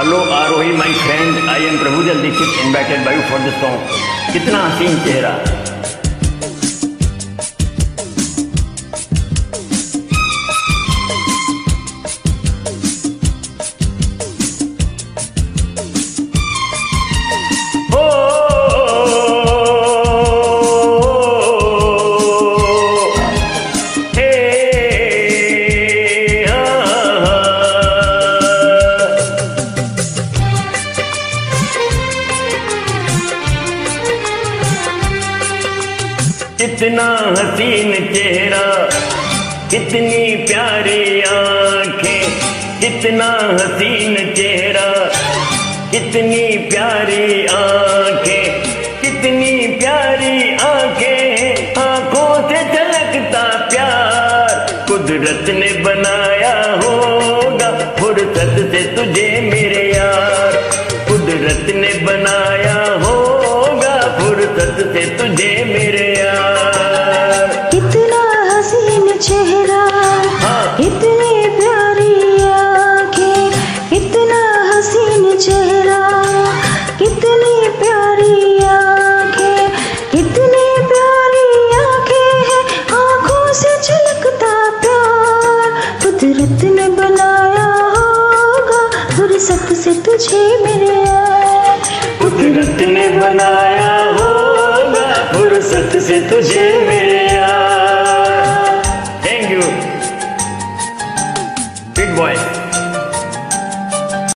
Hello Aarohi my friend I am Prabhujal Dikshit sit by you for this song कितना हसीन चेहरा। कितना हसीन चेहरा, कितनी प्यारी आँखें, कितना हसीन चेहरा, कितनी प्यारी आँखें, कितनी प्यारी आँखें। आँखों से झलकता प्यार कुदरत ने बनाया होगा, फुर्सत से तुझे मेरे यार। कुदरत ने बनाया होगा, फुर्सत से तुझे मेरे चेहरा से तुझे मेरे कुदरत ने बनाया होगा, फुर्सत से तुझे मिला थैंक यू बिग boy.